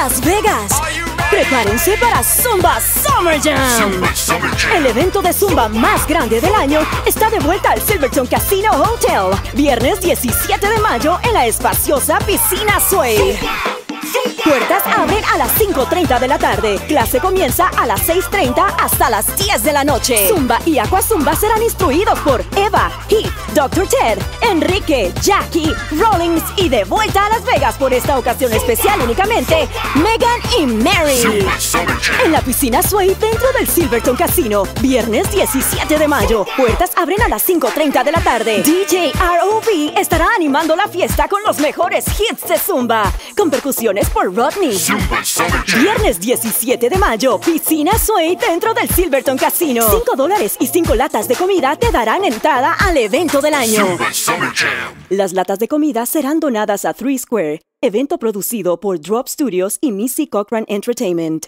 Las Vegas. Prepárense para Zumba Summer Jam. El evento de Zumba más grande del año está de vuelta al Silverton Casino Hotel. Viernes 17 de mayo en la espaciosa piscina Sway. Puertas abren a las 5.30 de la tarde. Clase comienza a las 6.30 hasta las 10 de la noche. Zumba y Aqua Zumba serán instruidos por Eva, Heath, Dr. Ted, Enrique, Jackie, Rollins y de vuelta a Las Vegas por esta ocasión especial únicamente, Megan y Mary. En la piscina Sway dentro del Silverton Casino. Viernes 17 de mayo. Puertas abren a las 5.30 de la tarde. DJ ROV estará animando la fiesta con los mejores hits de Zumba. Con percusiones por Rodney. Viernes 17 de mayo, piscina Sway dentro del Silverton Casino. 5 dólares y 5 latas de comida te darán entrada al evento del año. Las latas de comida serán donadas a Three Square, evento producido por Drop Studios y Missy Cochran Entertainment.